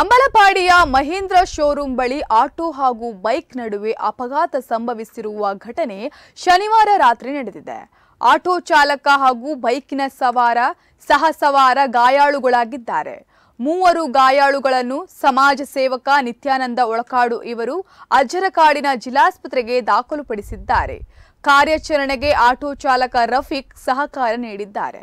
ಅಂಬಲಪಾಡಿಯ Mahindra showroom ಬಳಿ auto ಹಾಗೂ bike ನಡುವೆ ಅಪಘಾತ ಸಂಭವಿಸಿರುವ ಘಟನೆ ಶನಿವಾರ ರಾತ್ರಿ ನಡೆದಿದೆ. ಆಟೋ ಚಾಲಕ ಹಾಗೂ ಬೈಕಿನ ಸವಾರ ಸಹ ಸವಾರ ಗಾಯಾಳುಗಳಾಗಿದ್ದಾರೆ. ಮೂವರು ಗಾಯಾಳುಗಳನ್ನು ಸಮಾಜ ಸೇವಕ ನಿತ್ಯಾನಂದ ಒಳಕಾಡು ಇವರು ಅಜ್ಜರಕಾಡಿನ ಜಿಲ್ಲಾಸ್ಪತ್ರೆಗೆ ದಾಖಲುಪಡಿಸಿದ್ದಾರೆ. ಕಾರ್ಯಾಚರಣೆಗೆ ಆಟೋ ಚಾಲಕ ರಫೀಕ್ ಸಹಕಾರ ನೀಡಿದ್ದಾರೆ.